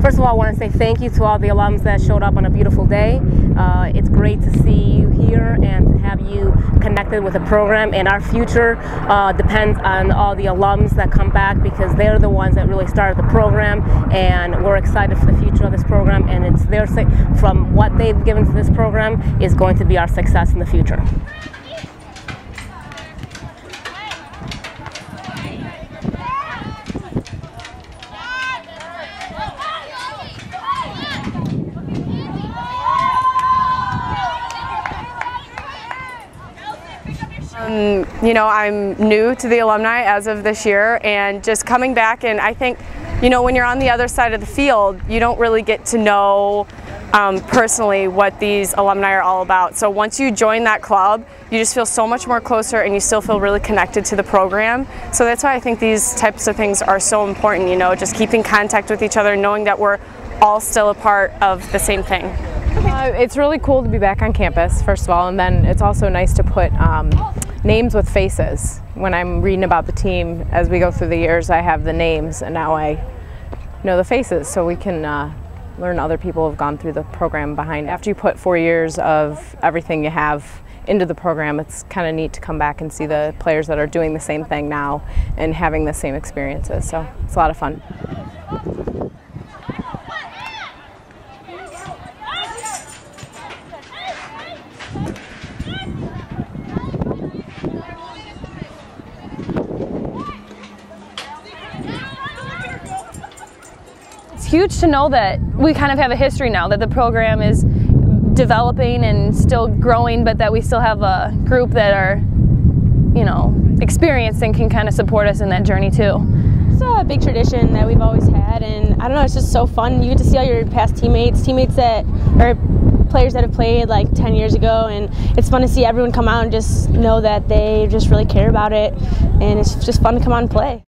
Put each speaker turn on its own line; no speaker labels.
first of all, I want to say thank you to all the alums that showed up on a beautiful day. Uh, it's great to see you here and to have you connected with the program. And our future uh, depends on all the alums that come back because they're the ones that really started the program. And we're excited for the future of this program. And it's their from what they've given to this program is going to be our success in the future.
Um, you know, I'm new to the alumni as of this year and just coming back and I think, you know, when you're on the other side of the field, you don't really get to know um, personally what these alumni are all about. So once you join that club, you just feel so much more closer and you still feel really connected to the program. So that's why I think these types of things are so important, you know, just keeping contact with each other, knowing that we're all still a part of the same thing.
Uh, it's really cool to be back on campus, first of all, and then it's also nice to put um, names with faces. When I'm reading about the team, as we go through the years, I have the names, and now I know the faces, so we can uh, learn other people have gone through the program behind. After you put four years of everything you have into the program, it's kind of neat to come back and see the players that are doing the same thing now and having the same experiences. So it's a lot of fun.
Huge to know that we kind of have a history now, that the program is developing and still growing, but that we still have a group that are, you know, experienced and can kind of support us in that journey too.
It's a big tradition that we've always had, and I don't know, it's just so fun. You get to see all your past teammates, teammates that are players that have played like 10 years ago, and it's fun to see everyone come out and just know that they just really care about it, and it's just fun to come out and play.